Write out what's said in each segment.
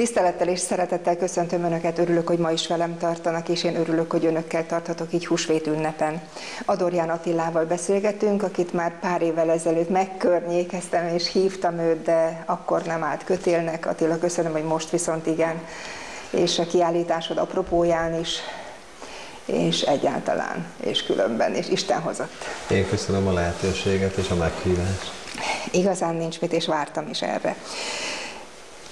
Tisztelettel és szeretettel köszöntöm Önöket, örülök, hogy ma is velem tartanak, és én örülök, hogy Önökkel tarthatok így húsvét ünnepen. Adorján Attilával beszélgetünk, akit már pár évvel ezelőtt megkörnyékeztem, és hívtam őt, de akkor nem állt kötélnek. Attila, köszönöm, hogy most viszont igen. És a kiállításod apropóján is és egyáltalán, és különben, és Isten hozott. Én köszönöm a lehetőséget és a meghívást. Igazán nincs mit, és vártam is erre.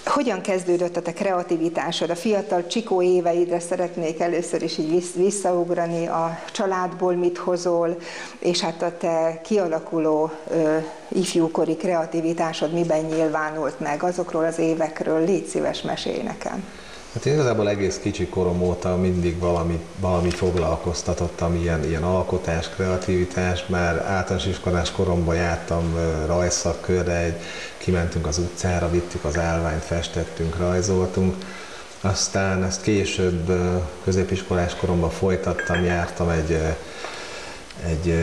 Hogyan kezdődött a te kreativitásod? A fiatal csikó éveidre szeretnék először is így visszaugrani, a családból mit hozol, és hát a te kialakuló ö, ifjúkori kreativitásod miben nyilvánult meg? Azokról az évekről légy szíves mesélj nekem. Hát én igazából egész kicsi korom óta mindig valami, valami foglalkoztatottam, ilyen, ilyen alkotás, kreativitás, már általános iskolás koromban jártam rajszakkörre, egy, kimentünk az utcára, vittük az állványt, festettünk, rajzoltunk, aztán ezt később középiskolás koromban folytattam, jártam egy, egy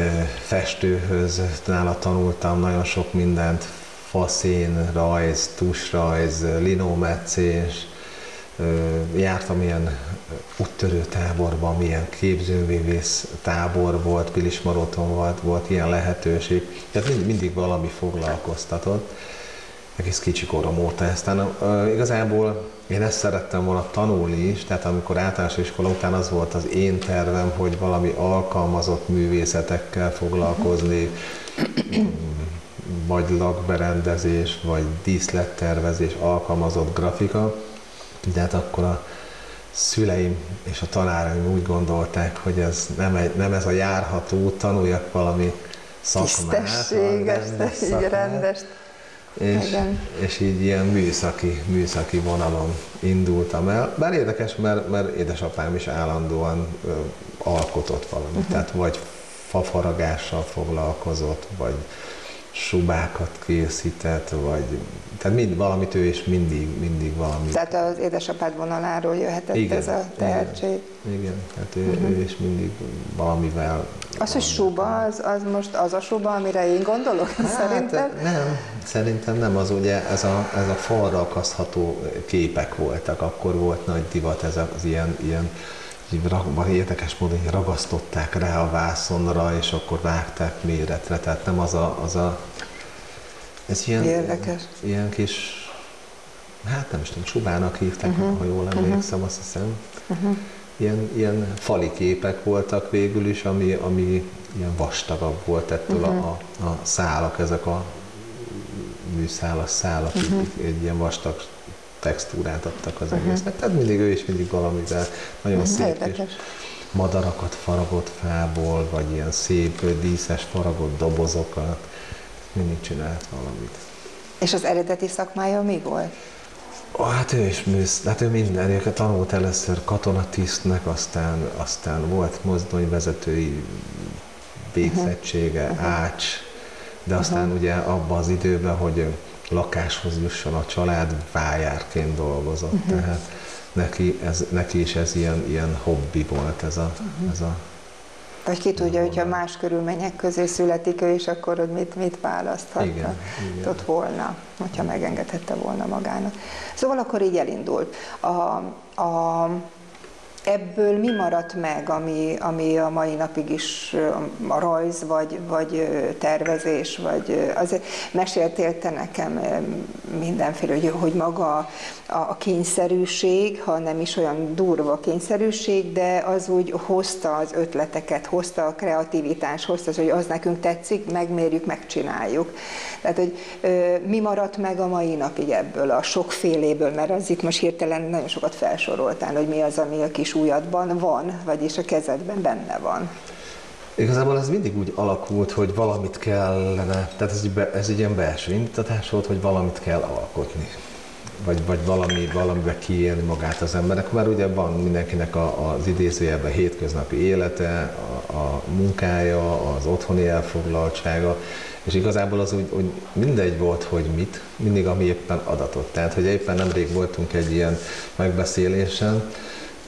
festőhöz, nála tanultam nagyon sok mindent, faszén, rajz, tusrajz, linómetszés, jártam ilyen úttörő táborban, milyen képzőművész tábor volt, Pilismaroton volt, volt ilyen lehetőség. Tehát mindig, mindig valami foglalkoztatott, egész kicsi korom óta. Aztán igazából én ezt szerettem volna tanulni is, tehát amikor általános iskola után az volt az én tervem, hogy valami alkalmazott művészetekkel foglalkozni, vagy lakberendezés, vagy díszlettervezés, alkalmazott grafika de hát akkor a szüleim és a tanáraim úgy gondolták, hogy ez nem, egy, nem ez a járható, tanuljak valami szakmát. Tisztességes, így rendes. És, és így ilyen műszaki, műszaki vonalon indultam el. Bár érdekes, mert, mert édesapám is állandóan ö, alkotott valamit. Uh-huh. Tehát vagy fafaragással foglalkozott, vagy subákat készített, vagy tehát mind, valamit ő is mindig, mindig valami. Tehát az édesapád vonaláról jöhetett igen, ez a tehetség. Igen, igen. hát ő, uh-huh. ő is mindig valamivel. Az, hogy suba, az, az most az a suba, amire én gondolok, hát, szerintem? Nem, szerintem nem, az ugye ez a, ez a falra akasztható képek voltak, akkor volt nagy divat ez az ilyen, ilyen érdekes módon hogy ragasztották rá a vászonra, és akkor vágták méretre, tehát nem az a, az a ez ilyen, Érdekes. ilyen kis, hát nem is tudom, csubának hívták, uh-huh. ha jól emlékszem, uh-huh. azt hiszem. Uh-huh. Ilyen, ilyen fali képek voltak végül is, ami, ami ilyen vastagabb volt ettől uh-huh. a, a szálak, ezek a műszálas szálak, uh-huh. egy, egy ilyen vastag textúrát adtak az uh-huh. egésznek. Tehát mindig ő is mindig valamivel nagyon uh-huh. szép Érdekes. és madarakat faragott fából, vagy ilyen szép díszes faragott dobozokat mindig csinált valamit. És az eredeti szakmája mi volt? Oh, hát ő is műsz, hát ő minden, ő tanult először katonatisztnek, aztán, aztán volt mozdonyvezetői végzettsége, uh-huh. ács, de aztán uh-huh. ugye abban az időben, hogy lakáshoz jusson a család, vájárként dolgozott, uh-huh. tehát neki, ez, neki is ez ilyen, ilyen hobbi volt ez a, uh-huh. ez a vagy ki tudja, hogyha más körülmények közé születik ő, és akkor hogy mit, mit igen. volna, hogyha megengedhette volna magának. Szóval akkor így elindult. A, a, ebből mi maradt meg, ami, ami a mai napig is a rajz, vagy, vagy tervezés, vagy azért meséltél te nekem mindenféle, hogy, hogy maga a kényszerűség, ha nem is olyan durva kényszerűség, de az úgy hozta az ötleteket, hozta a kreativitás, hozta az, hogy az nekünk tetszik, megmérjük, megcsináljuk. Tehát, hogy mi maradt meg a mai napig ebből a sokféléből, mert az itt most hirtelen nagyon sokat felsoroltál, hogy mi az, ami a kis újadban van, vagyis a kezedben benne van. Igazából ez mindig úgy alakult, hogy valamit kellene, tehát ez, ez egy ilyen belső indítatás volt, hogy valamit kell alkotni vagy, vagy valami, valamibe kiélni magát az emberek, mert ugye van mindenkinek a, az idézőjelben hétköznapi élete, a, a munkája, az otthoni elfoglaltsága, és igazából az úgy, úgy mindegy volt, hogy mit, mindig ami éppen adatot. Tehát, hogy éppen nemrég voltunk egy ilyen megbeszélésen,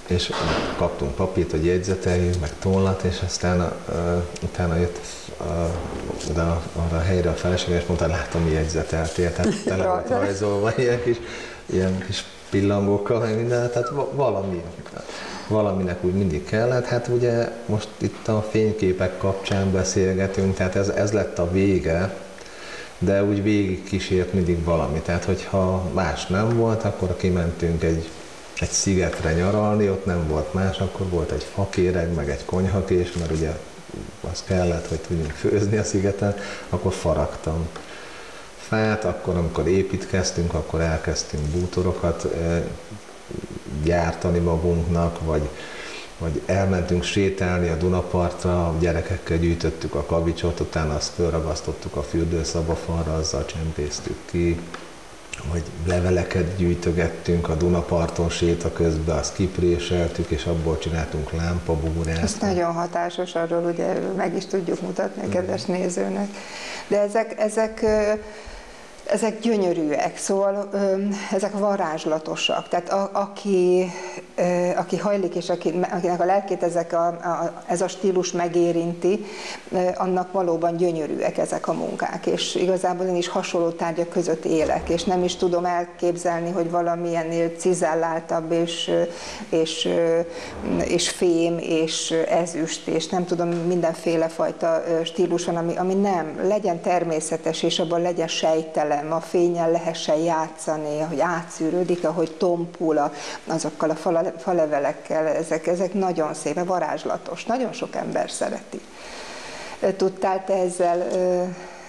és kaptunk papírt, hogy jegyzeteljünk, meg tollat, és aztán uh, utána jött uh, oda arra a helyre a feleség, és mondta, látom, mi jegyzeteltél, tehát tele volt rajzolva ilyen kis, ilyen kis pillangókkal, meg minden, tehát valami, valaminek úgy mindig kellett. Hát ugye most itt a fényképek kapcsán beszélgetünk, tehát ez, ez lett a vége, de úgy végig kísért mindig valami. Tehát, hogyha más nem volt, akkor kimentünk egy, egy szigetre nyaralni, ott nem volt más, akkor volt egy fakéreg, meg egy konyhakés, mert ugye az kellett, hogy tudjunk főzni a szigeten, akkor faragtam fát, akkor amikor építkeztünk, akkor elkezdtünk bútorokat gyártani magunknak, vagy, vagy elmentünk sétálni a Dunapartra, a gyerekekkel gyűjtöttük a kavicsot, utána azt fölragasztottuk a fürdőszabafalra, azzal csempésztük ki, vagy leveleket gyűjtögettünk a Dunaparton séta közben, azt kipréseltük, és abból csináltunk lámpabúrát. Ez nagyon hatásos, arról ugye meg is tudjuk mutatni a kedves nézőnek. De ezek, ezek ezek gyönyörűek, szóval ö, ezek varázslatosak. Tehát a, aki, ö, aki hajlik, és aki, akinek a lelkét ezek a, a, ez a stílus megérinti, ö, annak valóban gyönyörűek ezek a munkák. És igazából én is hasonló tárgyak között élek, és nem is tudom elképzelni, hogy valamilyennél cizelláltabb, és, és, és fém, és ezüst, és nem tudom, mindenféle fajta stílus van, ami, ami nem, legyen természetes, és abban legyen sejtelen, velem, a fényen lehessen játszani, hogy átszűrődik, ahogy tompul a, azokkal a falevelekkel, ezek, ezek nagyon szép, varázslatos, nagyon sok ember szereti. Tudtál te ezzel,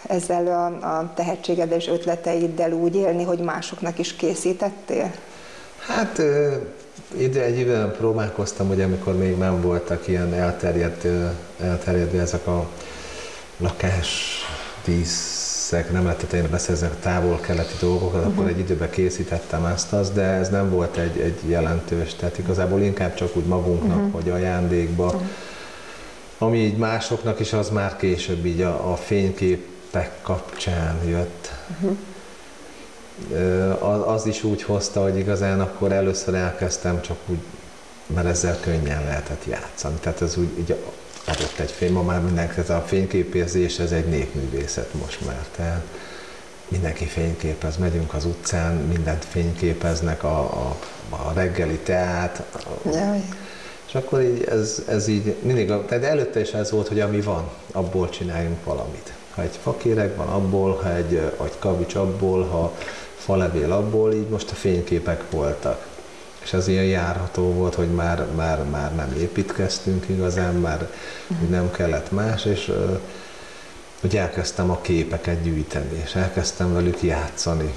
ezzel a, a tehetséged és ötleteiddel úgy élni, hogy másoknak is készítettél? Hát ide egy időben próbálkoztam, hogy amikor még nem voltak ilyen elterjedt, elterjedő ezek a lakás dísz készek, nem lehetett én beszerezni a távol-keleti dolgokat, uh-huh. akkor mhm. egy időben készítettem ezt az, de ez nem volt egy, egy jelentős, tehát igazából inkább csak úgy magunknak, uh-huh. vagy ajándékba. Uh-huh. Ami így másoknak is, az már később így a, a fényképek kapcsán jött. Uh-huh. Az, az is úgy hozta, hogy igazán akkor először elkezdtem csak úgy, mert ezzel könnyen lehetett játszani. Tehát ez úgy így adott egy fény, ma már mindenki, ez a fényképérzés, ez egy népművészet most már, tehát mindenki fényképez, megyünk az utcán, mindent fényképeznek, a, a, a reggeli teát, Jaj. és akkor így ez, ez így mindig, tehát előtte is ez volt, hogy ami van, abból csináljunk valamit. Ha egy fakéreg van abból, ha egy, egy kavics abból, ha falevél abból, így most a fényképek voltak és az ilyen járható volt, hogy már, már, már nem építkeztünk igazán, már nem kellett más, és hogy elkezdtem a képeket gyűjteni, és elkezdtem velük játszani.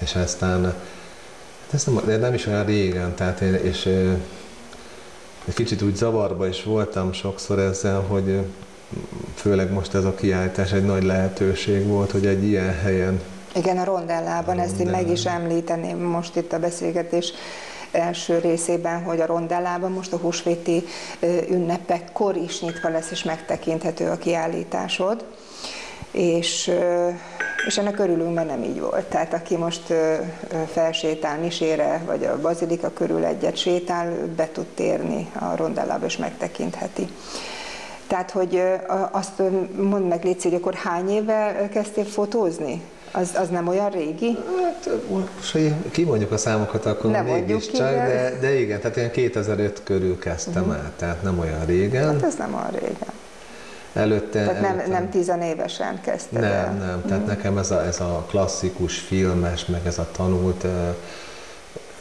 És aztán, hát ez nem, de nem is olyan régen, tehát én, és egy kicsit úgy zavarba is voltam sokszor ezzel, hogy főleg most ez a kiállítás egy nagy lehetőség volt, hogy egy ilyen helyen igen, a rondellában, ezt én meg is említeném most itt a beszélgetés első részében, hogy a rondellában most a húsvéti ünnepekkor is nyitva lesz és megtekinthető a kiállításod. És, és ennek örülünk, mert nem így volt. Tehát aki most felsétál Misére, vagy a Bazilika körül egyet sétál, be tud térni a rondellába, és megtekintheti. Tehát, hogy azt mondd meg, Léci, hogy akkor hány éve kezdtél fotózni? Az, az nem olyan régi? Hát, most, hogy kimondjuk a számokat, akkor nem mégis csak, de, de igen, tehát én 2005 körül kezdtem uh-huh. el, tehát nem olyan régen. Hát ez nem olyan régen. Előtte, tehát nem, előtte, nem tizenévesen kezdted Nem, el. nem, tehát uh-huh. nekem ez a, ez a klasszikus filmes, meg ez a tanult uh,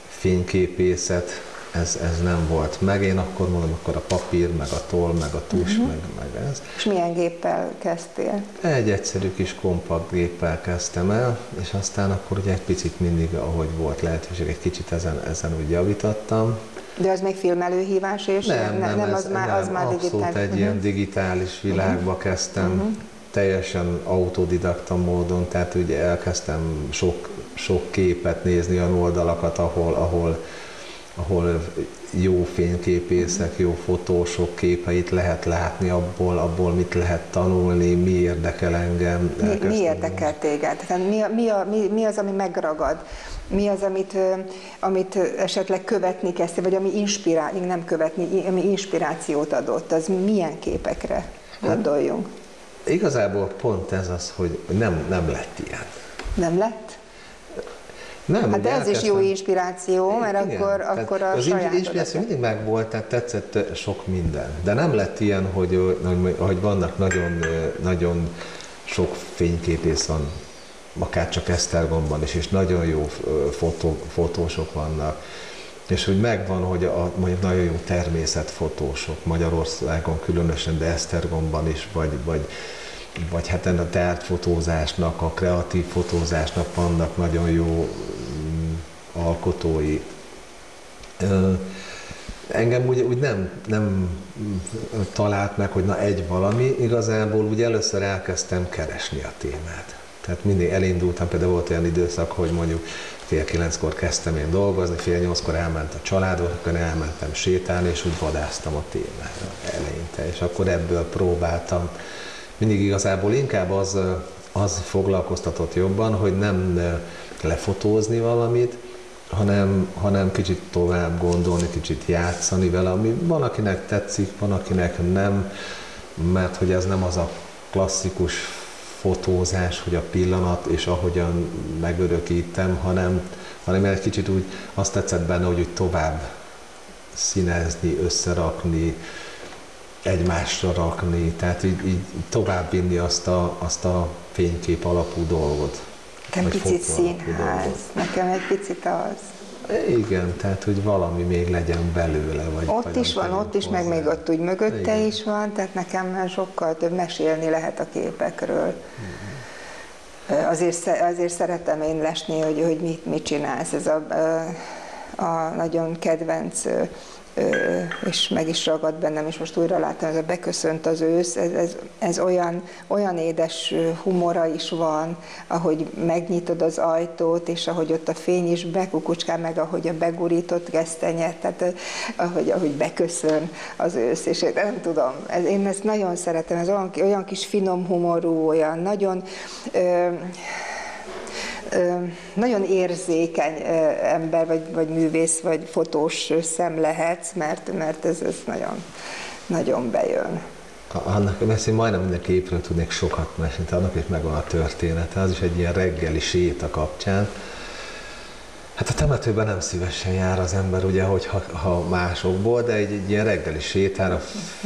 fényképészet, ez, ez nem volt meg. Én akkor mondom, akkor a papír, meg a toll, meg a tus, uh-huh. meg, meg ez. És milyen géppel kezdtél? Egy egyszerű kis kompakt géppel kezdtem el, és aztán akkor ugye egy picit mindig, ahogy volt lehetőség, egy kicsit ezen, ezen úgy javítottam. De az még filmelőhívás és nem, nem, nem, ez, az már, az már abszolút digitális. egy uh-huh. ilyen digitális világba uh-huh. kezdtem. Uh-huh teljesen autodidakta módon, tehát ugye elkezdtem sok, sok képet nézni, olyan oldalakat, ahol, ahol ahol jó fényképészek, jó fotósok képeit lehet látni, abból, abból mit lehet tanulni, mi érdekel engem. Mi, mi érdekel téged? Tehát mi, mi, a, mi, mi az, ami megragad? Mi az, amit, amit esetleg követni kezdte, vagy ami inspirál, nem követni, ami inspirációt adott? Az milyen képekre gondoljunk? Hát, igazából pont ez az, hogy nem, nem lett ilyen. Nem lett? Nem, hát ez is jó inspiráció, mert igen, akkor, akkor a Az inspiráció mindig megvolt, tehát tetszett sok minden. De nem lett ilyen, hogy, hogy vannak nagyon, nagyon sok fényképész van, akár csak Esztergomban is, és nagyon jó fotó, fotósok vannak. És hogy megvan, hogy a, mondjuk nagyon jó természetfotósok Magyarországon különösen, de Esztergomban is, vagy, vagy, vagy hát a tertfotózásnak, a kreatív fotózásnak vannak nagyon jó mm, alkotói. Engem úgy, úgy nem, nem talált meg, hogy na egy valami, igazából úgy először elkezdtem keresni a témát. Tehát mindig elindultam, például volt olyan időszak, hogy mondjuk fél kilenckor kezdtem én dolgozni, fél nyolckor elment a családot, akkor elmentem sétálni, és úgy vadáztam a témára eleinte, és akkor ebből próbáltam. Mindig igazából inkább az, az foglalkoztatott jobban, hogy nem lefotózni valamit, hanem, hanem kicsit tovább gondolni, kicsit játszani vele, ami van, akinek tetszik, van, akinek nem, mert hogy ez nem az a klasszikus fotózás, hogy a pillanat, és ahogyan megörökítem, hanem, hanem egy kicsit úgy azt tetszett benne, hogy úgy tovább színezni, összerakni, egymásra rakni, tehát így, így tovább vinni azt a, azt a fénykép alapú dolgot. Nekem picit színház, nekem egy picit az. Igen, tehát hogy valami még legyen belőle. Vagy ott is van, ott is, hozzá. meg még ott úgy mögötte Igen. is van, tehát nekem sokkal több mesélni lehet a képekről. Igen. Azért, azért szeretem én lesni, hogy, hogy mit, mit csinálsz. Ez a, a nagyon kedvenc és meg is ragad bennem, és most újra láttam, ez a beköszönt az ősz, ez, ez, ez olyan, olyan édes humora is van, ahogy megnyitod az ajtót, és ahogy ott a fény is bekukucskál, meg ahogy a begurított gesztenyet, tehát ahogy, ahogy beköszön az ősz, és én nem tudom, ez, én ezt nagyon szeretem, ez olyan, olyan kis finom humorú, olyan nagyon... Ö, nagyon érzékeny ember, vagy, vagy művész, vagy fotós szem lehetsz, mert, mert ez, ez nagyon, nagyon bejön. Annak, én majdnem minden képről tudnék sokat mesélni, annak is megvan a története, az is egy ilyen reggeli séta kapcsán, Hát a temetőben nem szívesen jár az ember, ugye, hogy ha, ha másokból, de egy, egy ilyen reggeli sétára,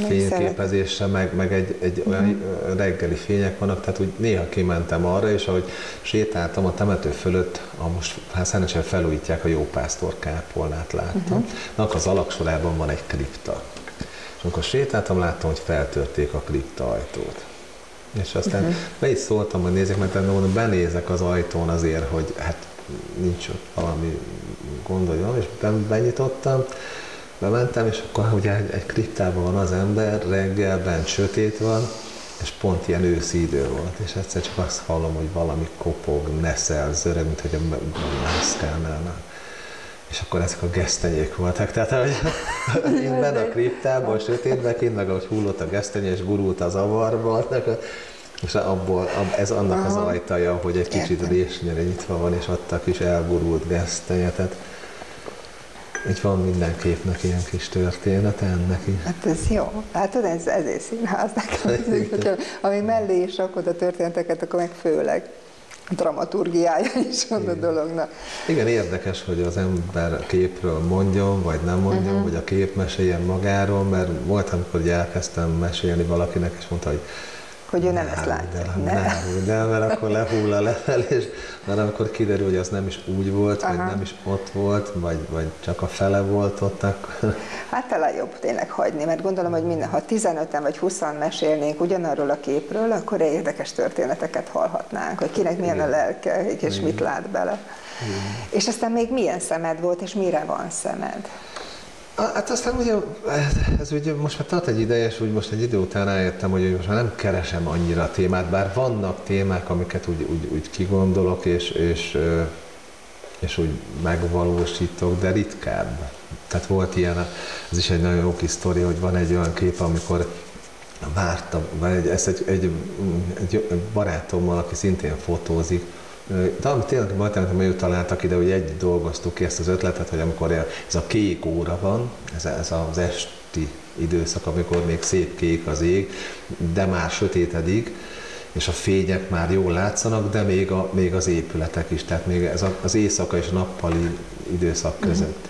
fényképezésre, meg, meg egy, egy olyan mm. reggeli fények vannak, tehát úgy néha kimentem arra, és ahogy sétáltam a temető fölött, a most hát felújítják a Jópásztor kápolnát láttam, uh-huh. az alaksorában van egy kripta. És amikor sétáltam, láttam, hogy feltörték a kripta ajtót. És aztán uh-huh. be is szóltam, hogy nézzek, mert mondom, benézek az ajtón azért, hogy hát nincs ott valami gond, hogy van, és benyitottam, bementem, és akkor ugye egy, egy kriptában van az ember, reggel bent sötét van, és pont ilyen őszi idő volt, és egyszer csak azt hallom, hogy valami kopog, neszel, zöreg, mint hogy a mászkálnál. És akkor ezek a gesztenyék voltak. Tehát, hogy én benne a kriptában, sötétben, kint meg ahogy hullott a gesztenye, és gurult az avarba, és abból, ez annak Aha. az ajtaja, hogy egy kicsit résnyire nyitva van, és ott a kis elgurult gesztenyetet. Így van minden képnek ilyen kis története ennek is. Hát ez jó. Látod, ez, ezért színház nekem. Amíg mellé is rakod a történeteket, akkor meg főleg dramaturgiája is van a dolognak. Igen, érdekes, hogy az ember képről mondjon, vagy nem mondjon, uh-huh. vagy a kép meséljen magáról, mert volt, amikor elkezdtem mesélni valakinek, és mondta, hogy hogy ő nem, nem ezt látja. De, ne. Nem, de, mert akkor lehull a level, és mert amikor kiderül, hogy az nem is úgy volt, Aha. vagy nem is ott volt, vagy, vagy csak a fele volt ott, akkor... Hát talán jobb tényleg hagyni, mert gondolom, hogy minden, ha 15-en vagy 20 mesélnénk ugyanarról a képről, akkor érdekes történeteket hallhatnánk, hogy kinek milyen Igen. a lelke, és Igen. mit lát bele. Igen. És aztán még milyen szemed volt, és mire van szemed? Hát aztán ugye, ez ugye most már tart egy ideje, és úgy most egy idő után rájöttem, hogy most már nem keresem annyira a témát, bár vannak témák, amiket úgy, úgy, úgy kigondolok, és, és, és úgy megvalósítok, de ritkább. Tehát volt ilyen, ez is egy nagyon jó kis sztori, hogy van egy olyan kép, amikor vártam, vagy egy, ezt egy, egy, egy barátommal, aki szintén fotózik, talán tényleg majdnem, hogy találtak ide, hogy egy dolgoztuk ki ezt az ötletet, hogy amikor ez a kék óra van, ez, ez az esti időszak, amikor még szép kék az ég, de már sötétedik, és a fények már jól látszanak, de még, a, még az épületek is, tehát még ez a, az éjszaka és nappali időszak között.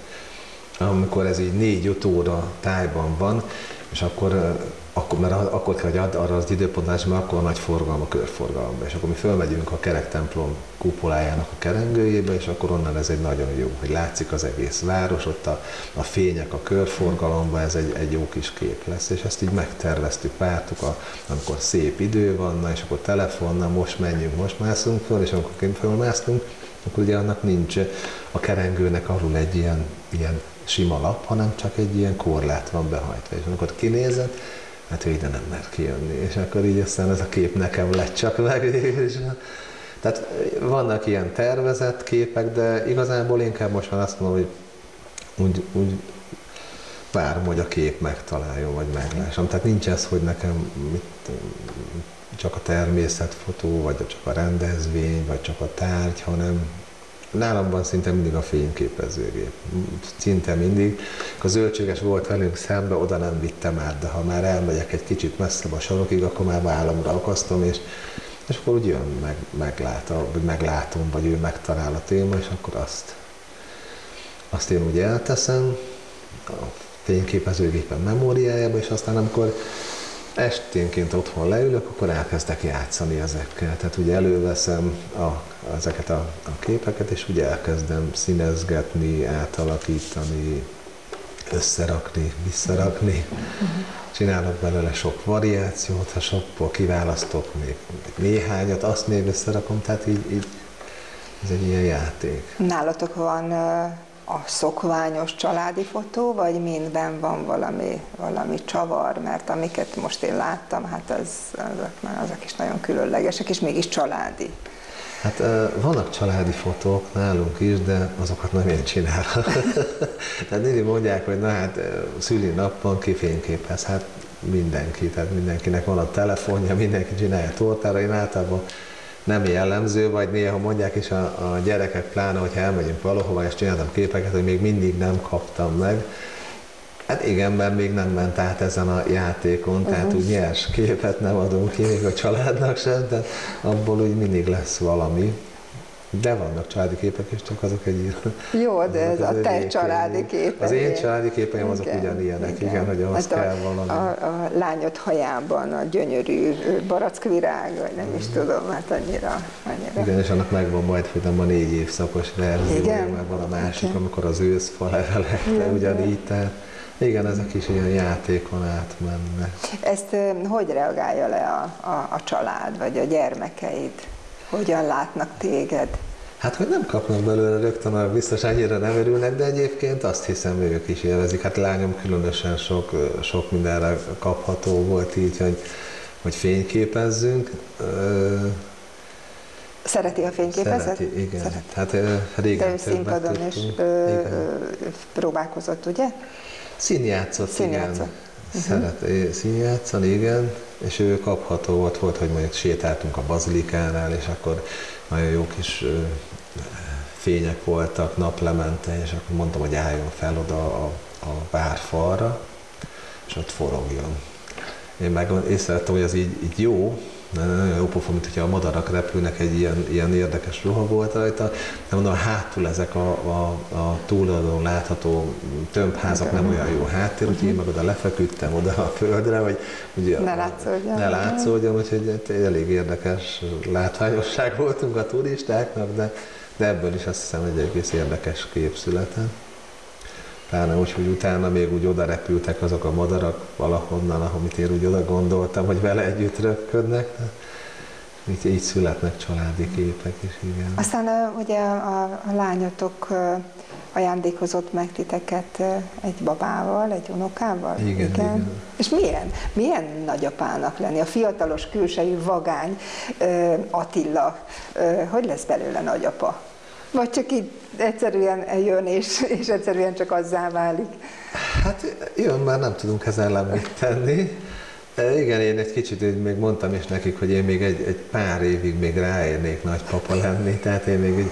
Mm. Amikor ez így 4-5 óra tájban van, és akkor akkor, mert akkor kell, hogy arra az időpontra, mert akkor nagy forgalom a körforgalomba. És akkor mi fölmegyünk a kerek templom kupolájának a kerengőjébe, és akkor onnan ez egy nagyon jó, hogy látszik az egész város, ott a, a fények a körforgalomba, ez egy, egy jó kis kép lesz. És ezt így megterveztük, vártuk, a, amikor szép idő van, na, és akkor telefonnal, most menjünk, most mászunk föl, és amikor kint fölmásztunk, akkor ugye annak nincs a kerengőnek arról egy ilyen, ilyen sima lap, hanem csak egy ilyen korlát van behajtva. És amikor kinézed, hát ő ide nem mer kijönni. És akkor így aztán ez a kép nekem lett csak meg. És, tehát vannak ilyen tervezett képek, de igazából inkább most már azt mondom, hogy úgy, úgy várom, hogy a kép megtaláljon, vagy meglássam. Tehát nincs ez, hogy nekem mit, csak a természetfotó, vagy csak a rendezvény, vagy csak a tárgy, hanem nálam van szinte mindig a fényképezőgép. Szinte mindig. A zöldséges volt velünk szembe, oda nem vittem át, de ha már elmegyek egy kicsit messzebb a sarokig, akkor már vállamra akasztom, és, és akkor úgy jön, meg, meglát, vagy meglátom, vagy ő megtalál a téma, és akkor azt, azt én úgy elteszem a fényképezőgépen memóriájába, és aztán amikor esténként otthon leülök, akkor elkezdek játszani ezekkel. Tehát ugye előveszem a, ezeket a, a képeket, és ugye elkezdem színezgetni, átalakítani, összerakni, visszarakni. Csinálok belőle sok variációt, ha sokból kiválasztok még néhányat, azt még összerakom, tehát így, így ez egy ilyen játék. Nálatok van a szokványos családi fotó, vagy mindben van valami, valami csavar, mert amiket most én láttam, hát az, azok, azok is nagyon különlegesek, és mégis családi. Hát vannak családi fotók nálunk is, de azokat nem én csinálom. tehát mindig mondják, hogy na hát szüli nap van, ki fényképez. Hát mindenki, tehát mindenkinek van a telefonja, mindenki csinálja tortára. Én általában nem jellemző, vagy néha mondják is a, a gyerekek, pláne, hogyha elmegyünk valahova, és csináltam képeket, hogy még mindig nem kaptam meg. Hát igen, mert még nem ment át ezen a játékon, uh-huh. tehát úgy nyers képet nem adunk ki még a családnak sem, de abból úgy mindig lesz valami. De vannak családi képek is, csak azok egy Jó, de ez a te családi képek. Az én családi képeim azok igen, ugyanilyenek, igen, igen hogy ahhoz hát kell a, valami. A, a lányod hajában a gyönyörű barackvirág, vagy nem is tudom, hát annyira, annyira. Igen, és annak megvan majd, hogy nem a négy évszakos verzió, igen? meg van a másik, igen. amikor az őszfa levelekte, ugyanígy, tehát igen, ezek is ilyen játékon átmennek. Ezt hogy reagálja le a, a, a család, vagy a gyermekeid? Hogyan látnak téged? Hát, hogy nem kapnak belőle rögtön, mert biztos annyira nem örülnek, de egyébként azt hiszem, ők is élvezik. Hát lányom különösen sok, sok mindenre kapható volt így, hogy, hogy fényképezzünk. Szereti a fényképezet? Szereti, igen. Szereti. Hát régen De ő színpadon is ö, próbálkozott, ugye? Színjátszott, Színjátszott. igen. Uh-huh. Szeret színjátszani, igen és ő kapható volt, volt, hogy mondjuk sétáltunk a bazilikánál, és akkor nagyon jó kis fények voltak, naplemente, és akkor mondtam, hogy álljon fel oda a, a várfalra, és ott forogjon. Én meg észrevettem, hogy az így, így jó, nagyon jó pofa, mint hogyha a madarak repülnek, egy ilyen, ilyen érdekes ruha volt rajta. De mondom, hátul ezek a, a, a túloldalon látható tömbházak nem olyan jó háttér, úgyhogy én meg oda lefeküdtem oda a földre, hogy ugye ne látszódjon. Ne látszódjon, úgyhogy elég érdekes látványosság voltunk a turistáknak, de, de ebből is azt hiszem, hogy egy egész érdekes kép született pláne úgy, hogy utána még úgy oda repültek azok a madarak valahonnan, amit én úgy oda gondoltam, hogy vele együtt röpködnek. Így, így születnek családi képek is, igen. Aztán ugye a, a lányotok ajándékozott meg titeket egy babával, egy unokával? Igen, igen. igen. És milyen? Milyen nagyapának lenni? A fiatalos külsejű vagány Attila, hogy lesz belőle nagyapa? Vagy csak így egyszerűen jön, és, és egyszerűen csak azzá válik? Hát jön, már nem tudunk ezzel ellen mit tenni. Igen, én egy kicsit még mondtam is nekik, hogy én még egy, egy pár évig még ráérnék nagypapa lenni, tehát én még egy,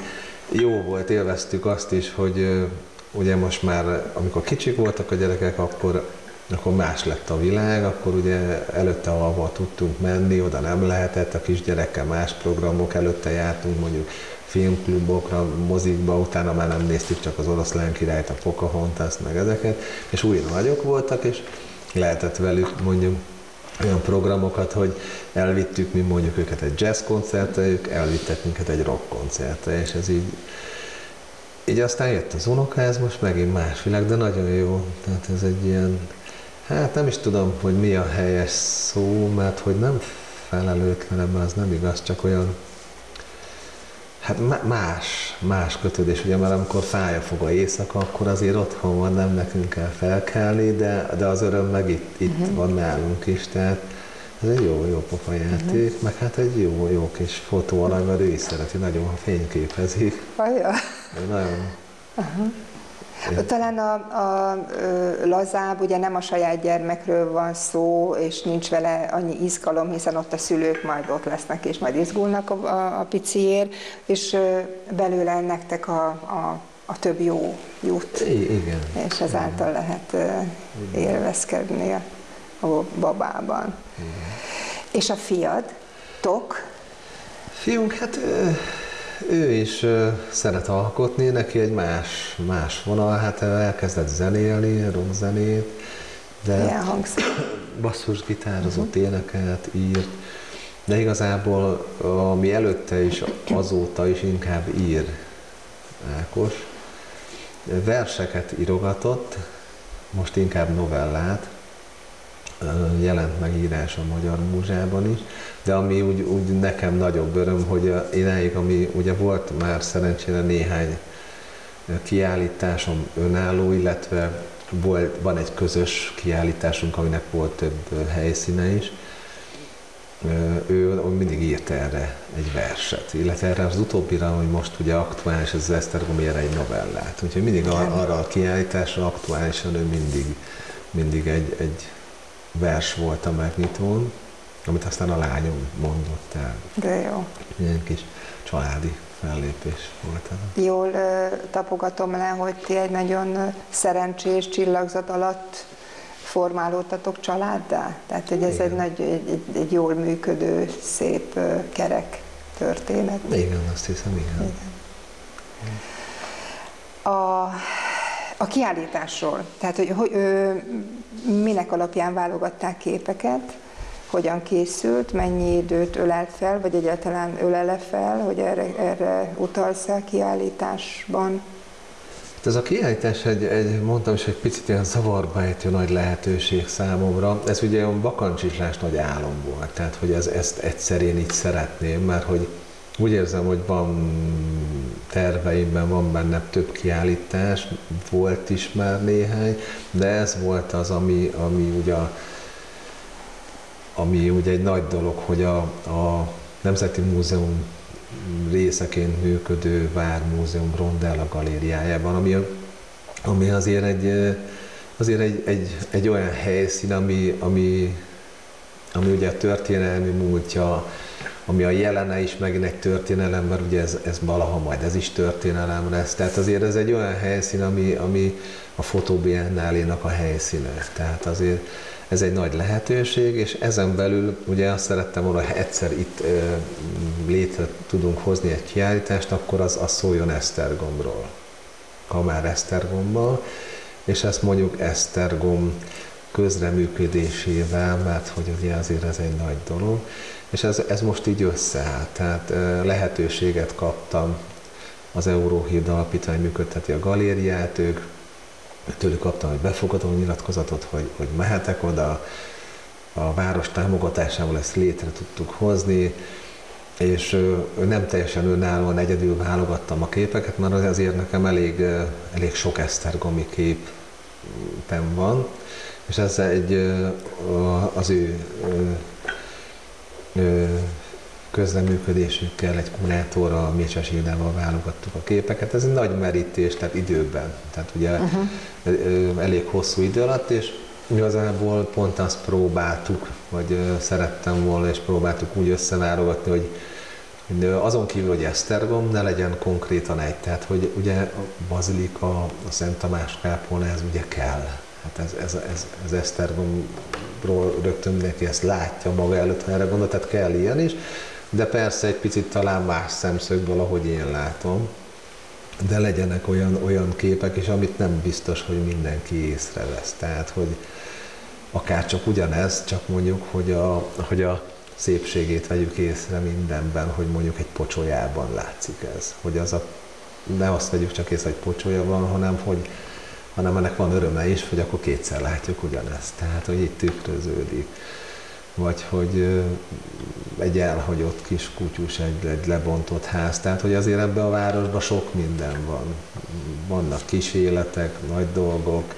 jó volt, élveztük azt is, hogy ugye most már, amikor kicsik voltak a gyerekek, akkor akkor más lett a világ, akkor ugye előtte ahova tudtunk menni, oda nem lehetett, a kisgyerekkel más programok, előtte jártunk mondjuk filmklubokra, mozikba, utána már nem néztük csak az oroszlán királyt, a Pocahontas, meg ezeket, és új nagyok voltak, és lehetett velük mondjuk olyan programokat, hogy elvittük mi mondjuk őket egy jazz koncertre, ők elvittek minket egy rock koncertre, és ez így így aztán jött az unokáz, most megint más világ, de nagyon jó. Tehát ez egy ilyen, hát nem is tudom, hogy mi a helyes szó, mert hogy nem felelőtlen, az nem igaz, csak olyan Hát más, más kötődés, ugye, mert amikor fája fog a éjszaka, akkor azért otthon van, nem nekünk kell felkelni, de, de az öröm meg itt, itt uh-huh. van nálunk is, tehát ez egy jó, jó pofa játék, uh-huh. meg hát egy jó, jó kis fotóalany, mert ő is szereti, nagyon fényképezik. Vaja. Nagyon. Uh-huh. Talán a, a, a lazább, ugye nem a saját gyermekről van szó, és nincs vele annyi izgalom, hiszen ott a szülők majd ott lesznek, és majd izgulnak a, a, a piciért, és belőle nektek a, a, a több jó jut. Igen. És ezáltal igen. lehet élvezkedni a, a babában. Igen. És a fiad, Tok? Fiunk, hát ő is szeret alkotni, neki egy más, más vonal, hát elkezdett zenélni, rockzenét, de basszusgitározott, uh-huh. énekelt, írt, de igazából ami előtte is, azóta is inkább ír Ákos. Verseket írogatott, most inkább novellát, jelent meg írás a Magyar Múzsában is, de ami úgy, úgy nekem nagyobb öröm, hogy idáig, ami ugye volt már szerencsére néhány kiállításom önálló, illetve volt, van egy közös kiállításunk, aminek volt több helyszíne is, ő mindig írt erre egy verset, illetve erre az utóbbira, hogy most ugye aktuális, az Esztergomi erre egy novellát. Úgyhogy mindig arra a kiállításra aktuálisan ő mindig, mindig egy, egy vers volt a megnyitón, amit aztán a lányom mondott el. De jó. Ilyen kis családi fellépés volt. Jól tapogatom le, hogy ti egy nagyon szerencsés csillagzat alatt formálódtatok családdá? Tehát, hogy ez Igen. egy, nagy, egy, egy, egy jól működő, szép, kerek történet. Igen, azt hiszem, igen. igen. A, a kiállításról, tehát hogy, hogy ö, minek alapján válogatták képeket, hogyan készült, mennyi időt ölelt fel, vagy egyáltalán ölele fel, hogy erre, erre utalsz a kiállításban? Hát ez a kiállítás egy, egy, mondtam is, egy picit ilyen zavarba ejtő nagy lehetőség számomra. Ez ugye olyan bakancsislás nagy álom volt, tehát hogy ez, ezt egyszer én így szeretném, mert hogy úgy érzem, hogy van terveimben, van benne több kiállítás, volt is már néhány, de ez volt az, ami, ami ugye, ami ugye egy nagy dolog, hogy a, a Nemzeti Múzeum részeként működő Vármúzeum Rondella galériájában, ami, ami azért egy, azért egy, egy, egy olyan helyszín, ami, ami, ami ugye a történelmi múltja, ami a jelene is megint egy történelem, mert ugye ez, ez valaha majd ez is történelem lesz. Tehát azért ez egy olyan helyszín, ami, ami a fotóbiennálénak a helyszíne. Tehát azért ez egy nagy lehetőség, és ezen belül ugye azt szerettem volna, hogy egyszer itt ö, létre tudunk hozni egy kiállítást, akkor az, az szóljon Esztergomról. Ha már Esztergommal, és ezt mondjuk Esztergom közreműködésével, mert hogy ugye azért ez egy nagy dolog, és ez, ez most így összeállt, tehát lehetőséget kaptam, az Euróhíd Alapítvány működteti a galériát, ők tőlük kaptam egy befogadó nyilatkozatot, hogy, hogy mehetek oda, a város támogatásával ezt létre tudtuk hozni, és nem teljesen önállóan egyedül válogattam a képeket, mert azért nekem elég, elég sok esztergomi képen van, és ez egy az ő közleműködésükkel, egy kurátorral, Mécses Ildával válogattuk a képeket. Ez egy nagy merítés, tehát időben. Tehát ugye uh-huh. elég hosszú idő alatt, és igazából pont azt próbáltuk, vagy szerettem volna, és próbáltuk úgy összeválogatni, hogy azon kívül, hogy Esztergom, ne legyen konkrétan egy. Tehát, hogy ugye a bazilika, a Szent Tamás kápolna, ez ugye kell. Hát ez, ez, ez, ez Esztergomról rögtön mindenki ezt látja maga előtt, erre gondol, tehát kell ilyen is, de persze egy picit talán más szemszögből, ahogy én látom, de legyenek olyan, olyan képek is, amit nem biztos, hogy mindenki észrevesz. Tehát, hogy akár csak ugyanez, csak mondjuk, hogy a, hogy a szépségét vegyük észre mindenben, hogy mondjuk egy pocsolyában látszik ez. Hogy az a, ne azt vegyük csak észre, hogy pocsolya van, hanem hogy hanem ennek van öröme is, hogy akkor kétszer látjuk ugyanezt. Tehát, hogy itt tükröződik. Vagy hogy egy elhagyott kis kutyus, egy, egy lebontott ház. Tehát, hogy azért ebben a városban sok minden van. Vannak kis életek, nagy dolgok,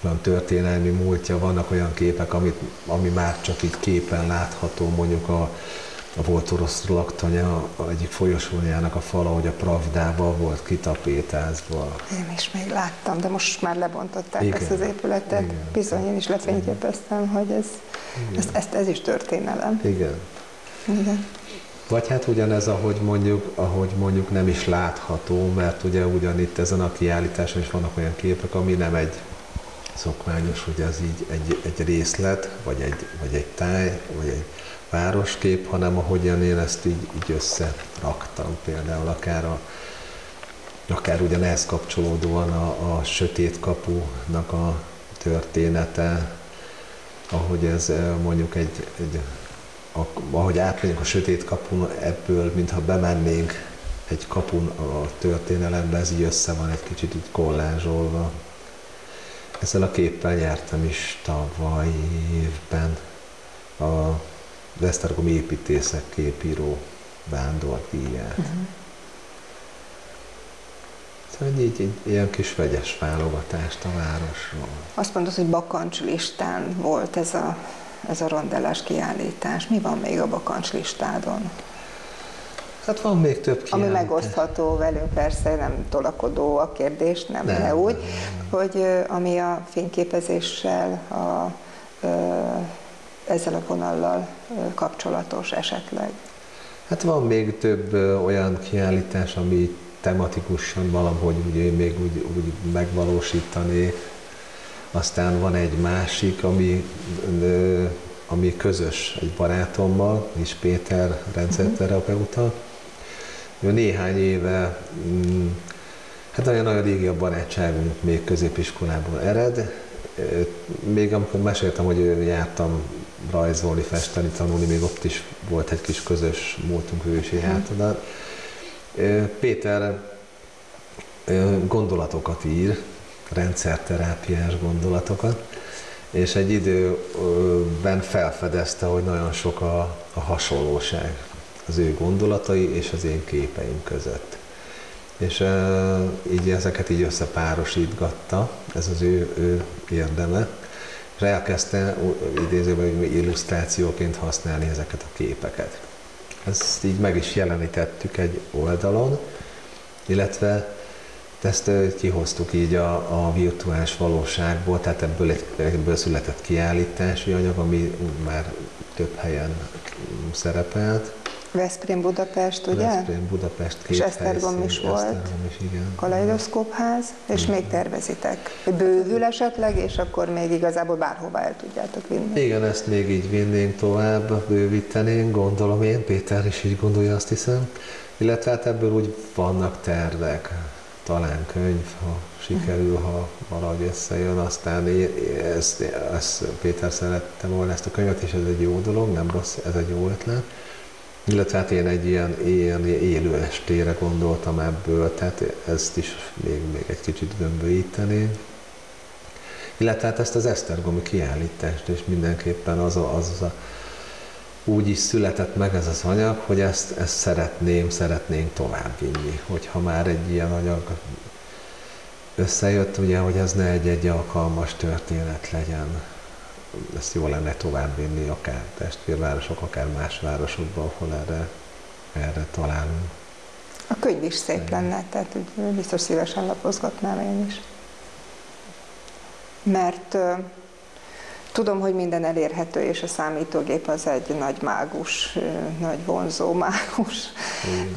van történelmi múltja, vannak olyan képek, amit, ami már csak itt képen látható, mondjuk a, a volt orosz laktanya egyik folyosójának a fala, hogy a Pravdában volt kitapétázva. Én is még láttam, de most már lebontották Igen. ezt az épületet. Igen. Bizony, én is lefényképeztem, hogy ez, ez, ez, ez is történelem. Igen. Igen. Vagy hát ugyanez, ahogy mondjuk, ahogy mondjuk nem is látható, mert ugye ugyanitt ezen a kiállításon is vannak olyan képek, ami nem egy szokványos, hogy ez így egy, egy részlet, vagy egy, vagy egy táj, vagy egy városkép, hanem ahogyan én ezt így, így összeraktam, például akár a, akár ugyanehhez kapcsolódóan a, a sötét kapunak a története, ahogy ez eh, mondjuk egy, egy a, ahogy átmegyünk a sötét kapun, ebből, mintha bemennénk egy kapun a történelembe, ez így össze van egy kicsit így kollázsolva. Ezzel a képpel nyertem is tavaly évben a Esztergom építészek képíró vándordíját. Uh-huh. Szóval így, így ilyen kis vegyes válogatást a városról. Azt mondod, hogy bakancs listán volt ez a, ez a rondellás kiállítás. Mi van még a bakancs listádon? Hát van még több kiállítás. Ami megosztható velünk, persze nem tolakodó a kérdés, nem, nem ne úgy, nem, nem. hogy ami a fényképezéssel, a, ezzel a vonallal kapcsolatos esetleg. Hát van még több olyan kiállítás, ami tematikusan valahogy ugye még úgy, úgy megvalósítani. Aztán van egy másik, ami, ami közös egy barátommal, is Péter rendszerterapeuta. Ő néhány éve, mm, hát nagyon-nagyon régi a barátságunk, még középiskolából ered. Még amikor meséltem, hogy jártam rajzolni, festeni, tanulni, még ott is volt egy kis közös múltunk ősi hátadat. Péter gondolatokat ír, rendszerterápiás gondolatokat, és egy időben felfedezte, hogy nagyon sok a, a hasonlóság az ő gondolatai és az én képeim között. És uh, így ezeket így összepárosítgatta, ez az ő, ő érdeme, és elkezdte idézőben illusztrációként használni ezeket a képeket. Ezt így meg is jelenítettük egy oldalon, illetve ezt kihoztuk így a, a virtuális valóságból, tehát ebből, egy, ebből született kiállítási anyag, ami már több helyen szerepelt, Veszprém Budapest, ugye? Veszprém Budapest két És Esztergom is volt. Esztergom is, igen. Kaleidoszkópház, és igen. még tervezitek, bővül esetleg, és akkor még igazából bárhova el tudjátok vinni. Igen, ezt még így vinnénk tovább, bővítenénk, gondolom én, Péter is így gondolja, azt hiszem. Illetve hát ebből úgy vannak tervek, talán könyv, ha sikerül, ha valahogy összejön, aztán ezt, ezt Péter szerette volna ezt a könyvet, és ez egy jó dolog, nem rossz, ez egy jó ötlet illetve hát én egy ilyen, ilyen élő estére gondoltam ebből, tehát ezt is még, még egy kicsit gömbölyíteni. Illetve hát ezt az Esztergomi kiállítást, és mindenképpen az a, az, a úgy is született meg ez az anyag, hogy ezt, ezt szeretném, szeretnénk továbbvinni. Hogyha már egy ilyen anyag összejött, ugye, hogy ez ne egy-egy alkalmas történet legyen, ezt jó lenne továbbvinni akár testvérvárosok, akár más városokban, ahol erre, erre találunk. A könyv is szép lenne, tehát biztos szívesen lapozgatnám én is. Mert Tudom, hogy minden elérhető, és a számítógép az egy nagy mágus, nagy vonzó mágus,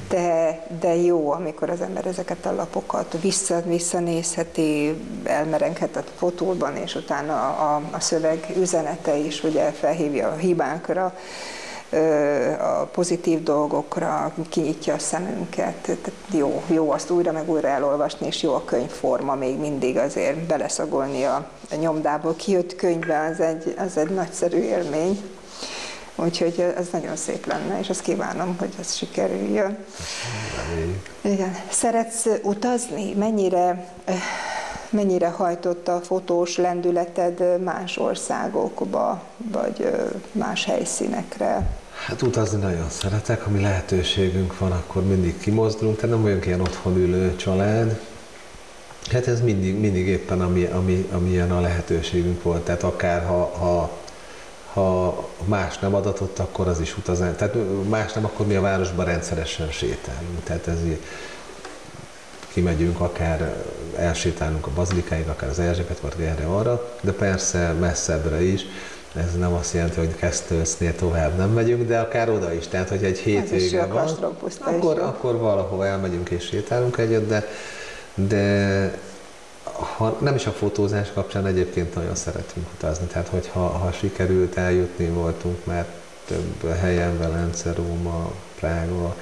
de, de jó, amikor az ember ezeket a lapokat vissza, visszanézheti, elmerenghet a fotóban, és utána a, a szöveg üzenete is ugye felhívja a hibánkra, a pozitív dolgokra, kinyitja a szemünket. Tehát jó, jó azt újra meg újra elolvasni, és jó a könyvforma még mindig azért beleszagolni a, a nyomdából. Kijött könyvbe, az egy, az egy nagyszerű élmény. Úgyhogy ez nagyon szép lenne, és azt kívánom, hogy ez sikerüljön. Igen. Szeretsz utazni? Mennyire, mennyire hajtott a fotós lendületed más országokba, vagy más helyszínekre? Hát utazni nagyon szeretek, ami lehetőségünk van, akkor mindig kimozdulunk, tehát nem vagyunk ilyen otthon ülő család. Hát ez mindig, mindig éppen ami, ami, amilyen a lehetőségünk volt, tehát akár ha, ha, ha más nem adatott, akkor az is utazás. Tehát más nem, akkor mi a városban rendszeresen sétálunk. Tehát ez így, kimegyünk, akár elsétálunk a bazilikáig, akár az Erzsébet vagy erre arra, de persze messzebbre is ez nem azt jelenti, hogy Kesztősznél tovább nem megyünk, de akár oda is. Tehát, hogy egy hétvége van, akkor, akkor valahova elmegyünk és sétálunk egyet, de, de ha nem is a fotózás kapcsán egyébként nagyon szeretünk utazni. Tehát, hogyha ha sikerült eljutni, voltunk már több helyen, Velence, Róma, Prága,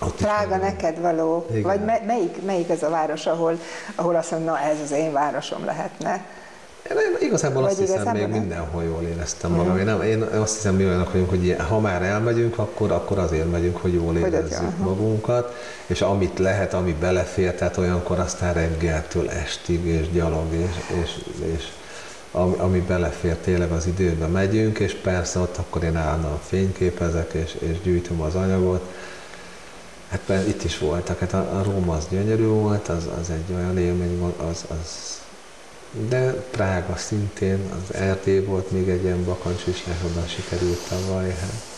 ott Prága neked való, Igen. vagy melyik, melyik az a város, ahol, ahol azt mondja, na ez az én városom lehetne? Én igazából Vagy azt hiszem, még nem? mindenhol jól éreztem magam. Hmm. Én, nem, én azt hiszem, mi olyanok vagyunk, hogy ha már elmegyünk, akkor, akkor azért megyünk, hogy jól érezzük hogy magunkat, és amit lehet, ami belefér, tehát olyankor aztán reggeltől estig, és gyalog, és, és, és ami, ami belefér, tényleg az időben megyünk, és persze ott akkor én állandóan fényképezek, és, és gyűjtöm az anyagot. Hát itt is voltak, hát a, a Róma az gyönyörű volt, az, az egy olyan élmény, az, az de Prága szintén, az RT volt még egy ilyen bakancs is, oda sikerült tavaly. Hát.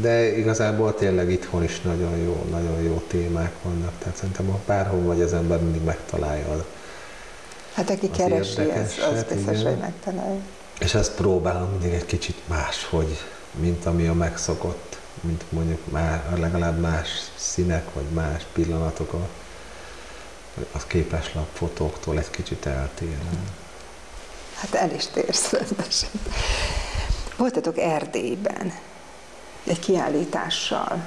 De igazából tényleg itthon is nagyon jó, nagyon jó témák vannak, tehát szerintem ha bárhol vagy az ember mindig megtalálja Hát aki keresi, az, az biztos, hogy megtalálja. És ezt próbálom mindig egy kicsit máshogy, mint ami a megszokott, mint mondjuk már legalább más színek, vagy más pillanatok a a képeslap fotóktól egy kicsit eltér. Hát el is térsz rendesen. Voltatok Erdélyben egy kiállítással.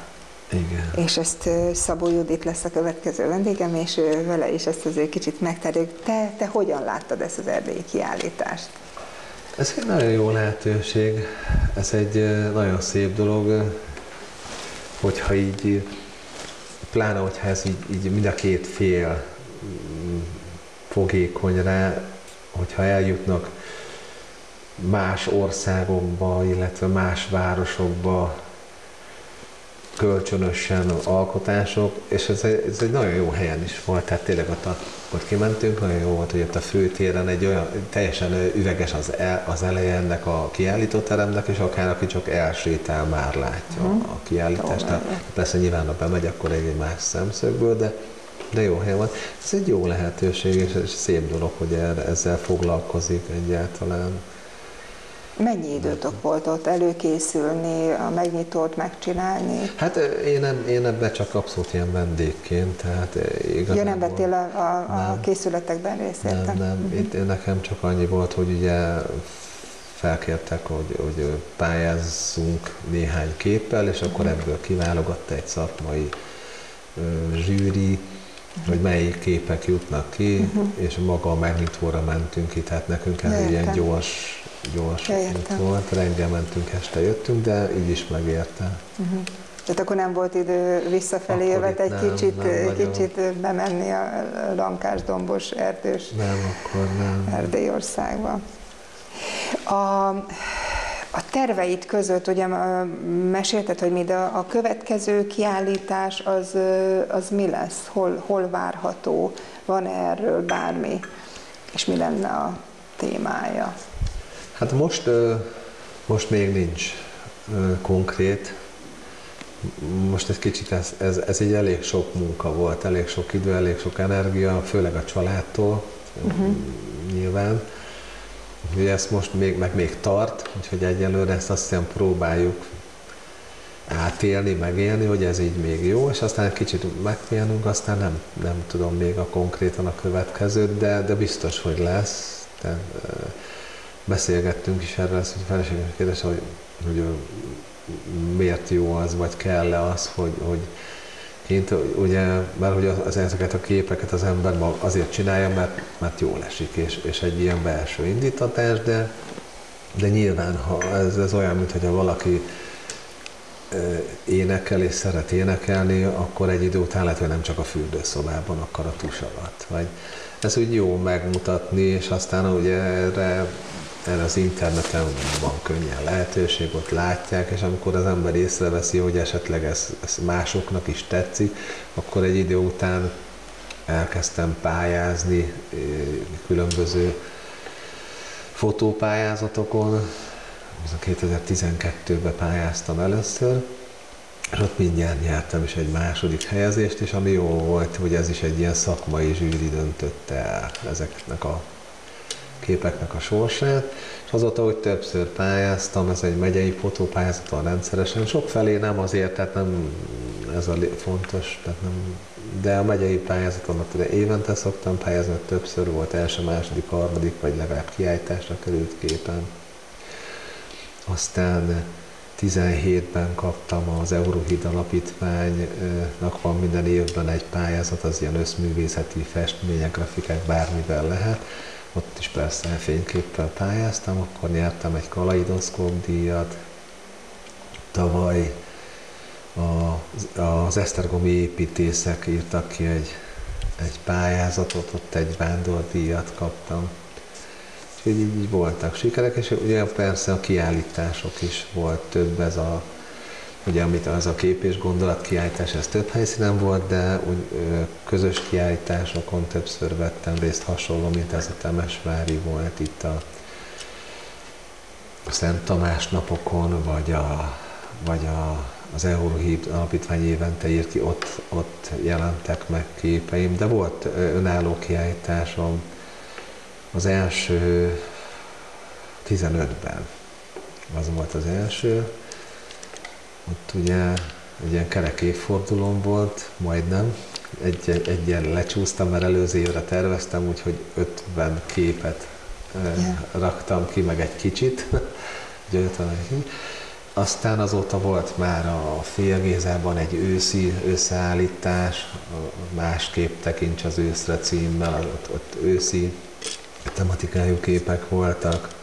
Igen. És ezt Szabó Judit lesz a következő vendégem, és vele is ezt azért kicsit megterjük. Te, te hogyan láttad ezt az erdélyi kiállítást? Ez egy nagyon jó lehetőség, ez egy nagyon szép dolog, hogyha így, pláne hogyha ez így, így mind a két fél fogékony rá, hogyha eljutnak más országokba, illetve más városokba kölcsönösen alkotások, és ez egy, ez egy nagyon jó helyen is volt, tehát tényleg ott, a, ott kimentünk, nagyon jó volt, hogy ott a főtéren egy olyan, teljesen üveges az, el, az eleje ennek a kiállítóteremnek, és akár aki csak elsétál, már látja uh-huh. a kiállítást. Tehát persze nyilván, ha bemegy, akkor egy más szemszögből, de de jó hely van. Ez egy jó lehetőség, és, és szép dolog, hogy erre, ezzel foglalkozik egyáltalán. Mennyi időtök volt ott előkészülni, a megnyitót megcsinálni? Hát én, nem, én ebben csak abszolút ilyen vendégként, tehát igazából... Ja, nem vettél a, a, a nem, készületekben részt? Nem, nem. Uh-huh. Itt nekem csak annyi volt, hogy ugye felkértek, hogy, hogy pályázzunk néhány képpel, és akkor ebből kiválogatta egy szakmai uh, hogy melyik képek jutnak ki, uh-huh. és maga a megnyitóra mentünk ki, tehát nekünk ez Értem. ilyen gyors, gyors út volt, reggel mentünk, este jöttünk, de így is megérte. Uh-huh. Tehát akkor nem volt idő visszafelé jövet egy nem, kicsit, nem kicsit bemenni a lankás, dombos, erdős nem, akkor nem. Erdélyországba. A, a terveit között, ugye mesélted, hogy mi, de a következő kiállítás az, az mi lesz? Hol, hol várható? Van -e erről bármi? És mi lenne a témája? Hát most, most még nincs konkrét. Most egy kicsit ez, ez, ez egy elég sok munka volt, elég sok idő, elég sok energia, főleg a családtól uh-huh. nyilván Ugye ezt most még, meg még tart, úgyhogy egyelőre ezt azt hiszem próbáljuk átélni, megélni, hogy ez így még jó, és aztán egy kicsit megpihenünk, aztán nem, nem tudom még a konkrétan a következőt, de, de biztos, hogy lesz. De, beszélgettünk is erről, hogy feleségem kérdés, hogy, hogy miért jó az, vagy kell-e az, hogy, hogy én ugye, mert hogy az, ezeket a képeket az ember azért csinálja, mert, mert jól esik, és, és egy ilyen belső indítatás, de, de nyilván ha ez, ez olyan, mintha valaki énekel és szeret énekelni, akkor egy idő után lehet, hogy nem csak a fürdőszobában akar a tus alatt. Vagy ez úgy jó megmutatni, és aztán ugye erre, erre az interneten van könnyen lehetőség, ott látják, és amikor az ember észreveszi, hogy esetleg ez, ez másoknak is tetszik, akkor egy idő után elkezdtem pályázni különböző fotópályázatokon, ez a 2012-ben pályáztam először, és ott mindjárt nyertem is egy második helyezést, és ami jó volt, hogy ez is egy ilyen szakmai zsűri döntötte el ezeknek a képeknek a sorsát, és azóta, hogy többször pályáztam, ez egy megyei fotópályázaton rendszeresen, sok felé nem azért, tehát nem ez a fontos, tehát nem, de a megyei pályázaton évente szoktam pályázni, többször volt első, második, harmadik, vagy legalább kiállításra került képen. Aztán 17-ben kaptam az Eurohid Alapítványnak van minden évben egy pályázat, az ilyen összművészeti festmények, grafikák, bármivel lehet. Ott is persze fényképpel pályáztam, akkor nyertem egy kaleidoszkóp díjat. Tavaly a, az Esztergomi építészek írtak ki egy, egy pályázatot, ott egy vándordíjat kaptam. Úgyhogy így, így voltak sikerek, és ugye persze a kiállítások is volt több ez a ugye amit az a kép és gondolat kiállítás, ez több helyszínen volt, de úgy közös kiállításokon többször vettem részt hasonló, mint ez a Temesvári volt itt a Szent Tamás napokon, vagy, a, vagy a, az Eurohíd alapítvány évente írt ki, ott, ott jelentek meg képeim, de volt önálló kiállításom, az első 15-ben. Az volt az első. Ott ugye egy ilyen kerek évfordulón volt, majdnem. Egy, egy, egyen lecsúsztam, mert előző évre terveztem, úgyhogy 50 képet yeah. raktam ki, meg egy kicsit. Ugye 50 aztán azóta volt már a Félgézában egy őszi összeállítás, másképp tekints az őszre címmel, ott, ott őszi tematikájú képek voltak.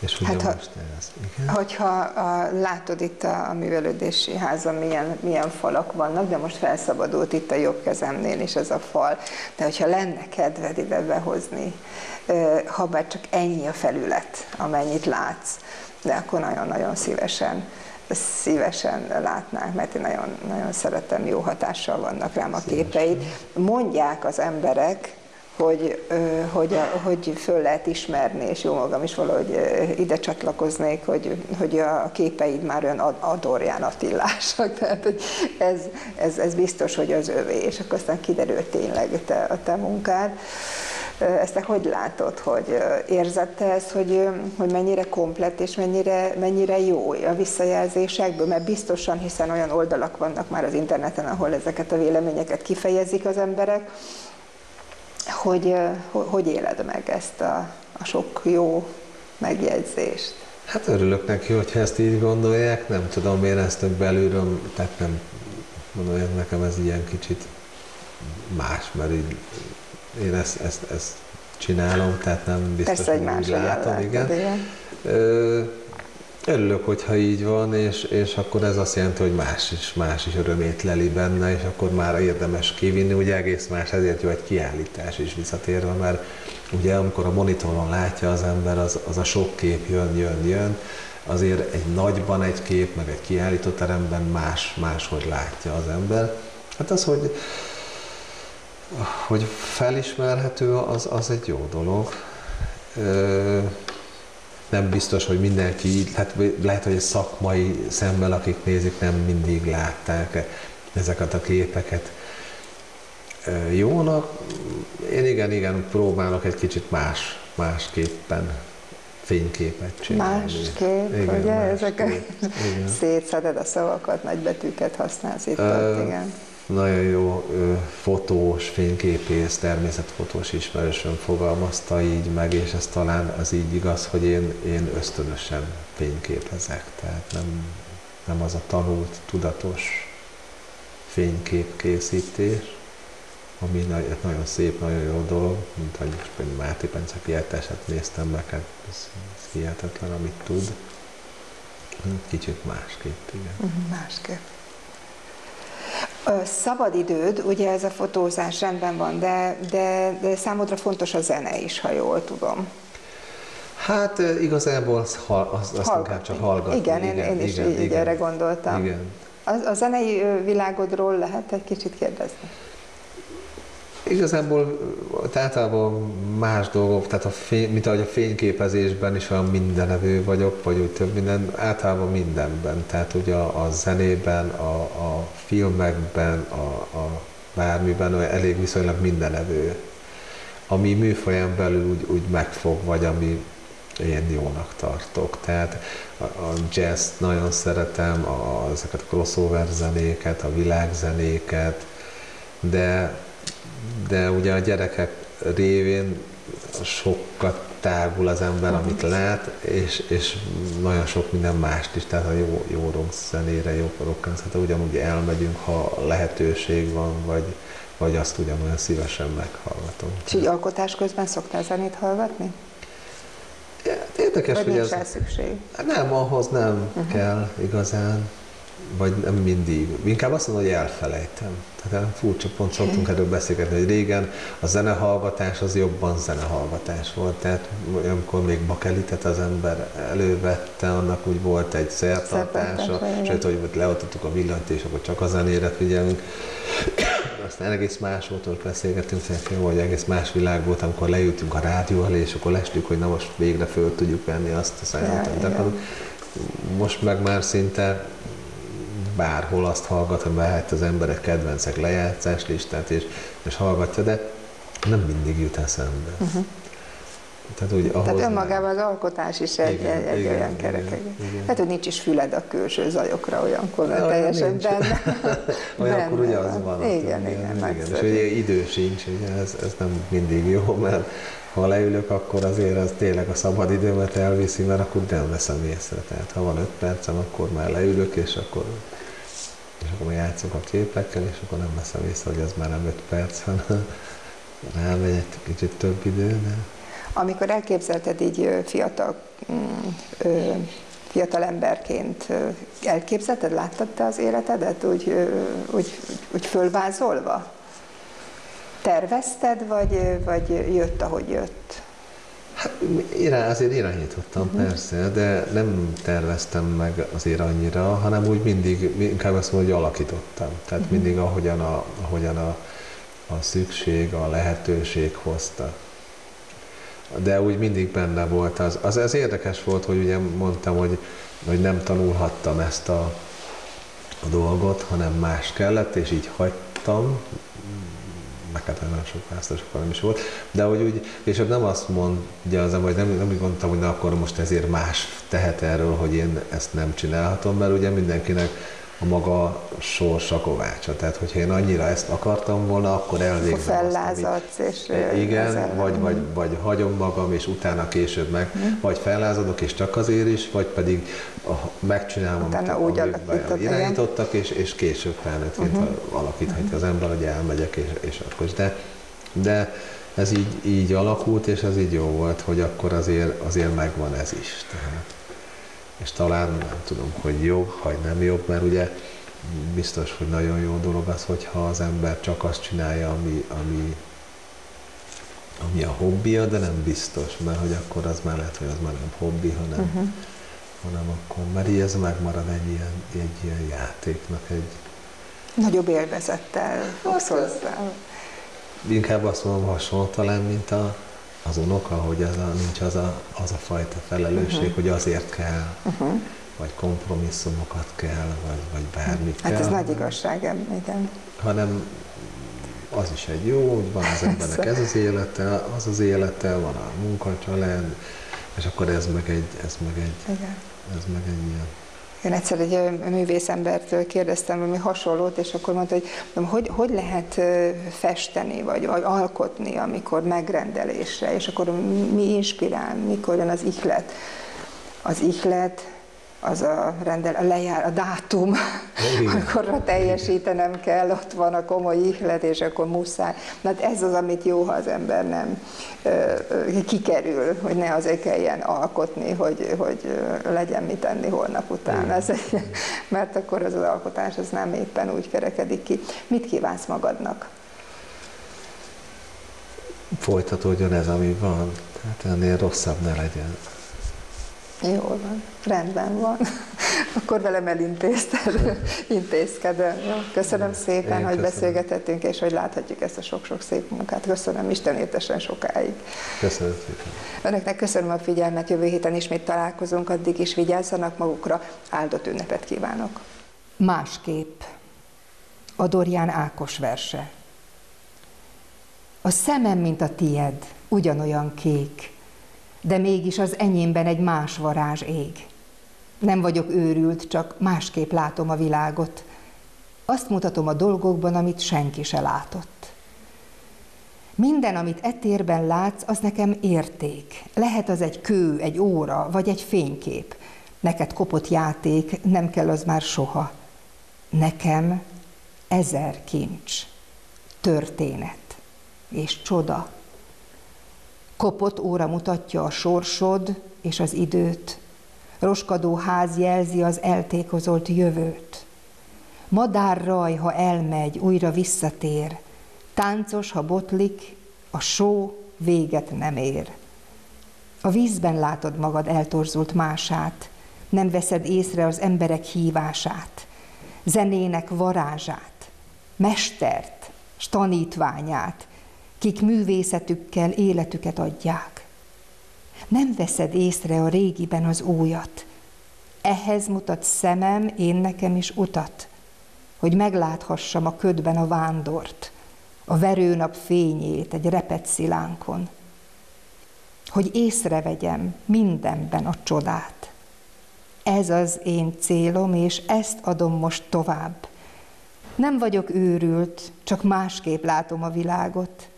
És hát, most ez. Igen? Hogyha a, látod itt a, a művelődési házon milyen, milyen falak vannak, de most felszabadult itt a jobb kezemnél is ez a fal, de hogyha lenne kedved ide behozni, ha bár csak ennyi a felület, amennyit látsz, de akkor nagyon-nagyon szívesen szívesen látnánk, mert én nagyon, nagyon szeretem, jó hatással vannak rám a képeid. Mondják az emberek, hogy, hogy, hogy föl lehet ismerni, és jó magam is valahogy ide csatlakoznék, hogy, hogy a képeid már olyan Adorján Attilásak, tehát hogy ez, ez, ez biztos, hogy az övé, és akkor aztán kiderült tényleg te, a te munkád. Ezt te hogy látod, hogy érzed te ezt, hogy, hogy mennyire komplett és mennyire, mennyire jó a visszajelzésekből, mert biztosan, hiszen olyan oldalak vannak már az interneten, ahol ezeket a véleményeket kifejezik az emberek, hogy hogy éled meg ezt a, a sok jó megjegyzést? Hát örülök neki, hogyha ezt így gondolják, nem tudom, én ezt belülről, tehát nem mondom, hogy nekem ez ilyen kicsit más, mert így én ezt, ezt, ezt csinálom, tehát nem biztos, Persze, hogy más látom, igen. igen. Ö, Örülök, hogyha így van, és, és akkor ez azt jelenti, hogy más is, más is örömét leli benne, és akkor már érdemes kivinni, ugye egész más, ezért jó egy kiállítás is visszatérve, mert ugye amikor a monitoron látja az ember, az, az a sok kép jön, jön, jön, azért egy nagyban egy kép, meg egy kiállító teremben más, máshogy látja az ember. Hát az, hogy, hogy felismerhető, az, az egy jó dolog. Ö, nem biztos, hogy mindenki így, hát lehet, hogy egy szakmai szemmel, akik nézik, nem mindig látták ezeket a képeket jónak. Én igen, igen, próbálok egy kicsit más másképpen fényképet csinálni. Másképp, igen, ugye? Másképp. Ezek a... szétszeded a szavakat, nagybetűket használsz itt, uh, igen. Nagyon jó ö, fotós, fényképész, természetfotós ismerősöm fogalmazta így meg, és ez talán az így igaz, hogy én, én ösztönösen fényképezek, tehát nem, nem az a tanult, tudatos fényképkészítés, ami nagyon szép, nagyon jó dolog, mint hogy most Máté Pence Pieteshet néztem meg, hát ez, ez hihetetlen, amit tud. Kicsit másképp, igen. Mhm, másképp. Szabadidőd, ugye ez a fotózás rendben van, de, de, de számodra fontos a zene is, ha jól tudom. Hát igazából az, az, azt inkább csak hallgatni. Igen, igen, én, én is igen, így igen, erre gondoltam. Igen. A, a zenei világodról lehet egy kicsit kérdezni? Igazából általában más dolgok, tehát a fény, mint ahogy a fényképezésben is olyan mindenevő vagyok, vagy úgy több minden, általában mindenben. Tehát ugye a, a zenében, a, a filmekben, a, a bármiben olyan elég viszonylag mindenevő. Ami műfaján belül úgy, úgy megfog, vagy ami én jónak tartok. Tehát a, a jazz nagyon szeretem, a, ezeket a crossover zenéket, a világzenéket, de de ugye a gyerekek révén sokat tágul az ember, uh-huh. amit lát, és, és nagyon sok minden mást is, tehát a jó, jó rock zenére, jó rockkoncertre ugyanúgy elmegyünk, ha lehetőség van, vagy, vagy azt ugyanolyan szívesen meghallgatom. És így alkotás közben szoktál zenét hallgatni? Érdekes, vagy hogy ez... szükség? Nem, ahhoz nem uh-huh. kell igazán vagy nem mindig. Inkább azt mondom, hogy elfelejtem. Tehát furcsa pont szoktunk erről beszélgetni, hogy régen a zenehallgatás az jobban zenehallgatás volt. Tehát amikor még bakelitet az ember elővette, annak úgy volt egy szertartása, sőt, hogy leoltottuk a villanyt, és akkor csak a zenére figyelünk. Aztán egész más volt, hogy beszélgettünk, szerintem hogy egész más világ volt, amikor leültünk a rádió elé, és akkor lestük, hogy na most végre föl tudjuk venni azt a szállítót. Most meg már szinte bárhol azt hallgat, mehet az emberek kedvencek lejátszás listát, és, és hallgatja, de nem mindig jut eszembe. Uh-huh. Tehát, úgy, ahhoz Tehát önmagában az alkotás is egy, igen, egy, egy igen, olyan kerek. Hát, hogy nincs is füled a külső zajokra olyankor, mert teljesen benne. Olyankor ugye az van. Igen, igen, igen, igen. És ugye idő sincs, ugye ez, ez nem mindig jó, mert ha leülök, akkor azért az tényleg a szabad időmet elviszi, mert akkor nem veszem észre. Tehát ha van öt percem, akkor már leülök, és akkor és akkor játszok a képekkel, és akkor nem veszem észre, hogy az már nem 5 perc, hanem rámegy egy kicsit több idő. De... Amikor elképzelted így fiatal, mm, fiatal emberként, elképzelted, láttad te az életedet úgy, úgy, úgy fölvázolva? Tervezted, vagy, vagy jött, ahogy jött? Hát irány, azért irányítottam, uh-huh. persze, de nem terveztem meg azért annyira, hanem úgy mindig, inkább azt mondom, hogy alakítottam. Tehát uh-huh. mindig ahogyan, a, ahogyan a, a szükség, a lehetőség hozta. De úgy mindig benne volt az. Az, az érdekes volt, hogy ugye mondtam, hogy, hogy nem tanulhattam ezt a, a dolgot, hanem más kellett, és így hagytam, meg hát nagyon sok választás akkor nem is volt, de hogy úgy, és nem azt mondja az ember, hogy nem, nem úgy gondoltam, hogy na akkor most ezért más tehet erről, hogy én ezt nem csinálhatom, mert ugye mindenkinek a maga sorsa kovácsa. Tehát, hogyha én annyira ezt akartam volna, akkor elvégzem akkor fellázadsz, azt, amit, és igen, vagy, vagy, vagy hagyom magam, és utána később meg, mm. vagy fellázadok, és csak azért is, vagy pedig a, megcsinálom, utána amit, úgy irányítottak, és, és később felnőttként uh-huh. alakíthatja uh-huh. az ember, hogy elmegyek, és, és akkor is. De, de ez így, így alakult, és ez így jó volt, hogy akkor azért, azért megvan ez is. Tehát és talán nem tudom, hogy jobb, vagy nem jobb, mert ugye biztos, hogy nagyon jó dolog az, hogyha az ember csak azt csinálja, ami, ami, ami a hobbija, de nem biztos, mert hogy akkor az már lehet, hogy az már nem hobbi, hanem, uh-huh. hanem akkor, mert így ez megmarad egy ilyen, egy ilyen játéknak egy... Nagyobb élvezettel fogsz hozzá. Inkább azt mondom hasonló talán, mint a, az unoka, hogy az a, nincs az a, az a fajta felelősség, uh-huh. hogy azért kell, uh-huh. vagy kompromisszumokat kell, vagy, vagy bármit hát kell. Hát ez nagy igazság, igen. Hanem az is egy jó, hogy van az embernek ez az élete, az az élete, van a munka, család, és akkor ez meg egy, ez meg egy, Igen. ez meg egy ilyen. Én egyszer egy művészembertől kérdeztem valami hasonlót, és akkor mondta, hogy hogy, hogy lehet festeni, vagy, vagy alkotni, amikor megrendelésre, és akkor mi inspirál, mikor jön az ihlet. Az ihlet az a, rendel, a lejár, a dátum, Igen. amikor teljesítenem kell, ott van a komoly ihlet, és akkor muszáj. Na, hát ez az, amit jó, ha az ember nem kikerül, hogy ne azért kelljen alkotni, hogy, hogy legyen mit tenni holnap után. Ez mert akkor az az alkotás az nem éppen úgy kerekedik ki. Mit kívánsz magadnak? Folytatódjon ez, ami van. Tehát ennél rosszabb ne legyen. Jól van, rendben van. Akkor velem elintézted, intézkedem. Jó, köszönöm szépen, Én hogy köszönöm. beszélgetettünk, és hogy láthatjuk ezt a sok-sok szép munkát. Köszönöm Isten értesen sokáig. Köszönöm szépen. Önöknek köszönöm a figyelmet, jövő héten ismét találkozunk, addig is vigyázzanak magukra, áldott ünnepet kívánok. Másképp. A Dorián Ákos verse. A szemem, mint a tied, ugyanolyan kék, de mégis az enyémben egy más varázs ég. Nem vagyok őrült, csak másképp látom a világot. Azt mutatom a dolgokban, amit senki se látott. Minden, amit etérben látsz, az nekem érték. Lehet az egy kő, egy óra, vagy egy fénykép. Neked kopott játék, nem kell az már soha. Nekem ezer kincs, történet és csoda. Kopott óra mutatja a sorsod és az időt. Roskadó ház jelzi az eltékozolt jövőt. Madár raj, ha elmegy, újra visszatér. Táncos, ha botlik, a só véget nem ér. A vízben látod magad eltorzult mását, nem veszed észre az emberek hívását, zenének varázsát, mestert, tanítványát, kik művészetükkel életüket adják. Nem veszed észre a régiben az újat. Ehhez mutat szemem, én nekem is utat, hogy megláthassam a ködben a vándort, a verőnap fényét egy repet szilánkon, hogy észrevegyem mindenben a csodát. Ez az én célom, és ezt adom most tovább. Nem vagyok őrült, csak másképp látom a világot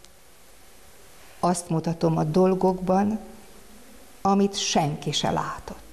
azt mutatom a dolgokban, amit senki se látott.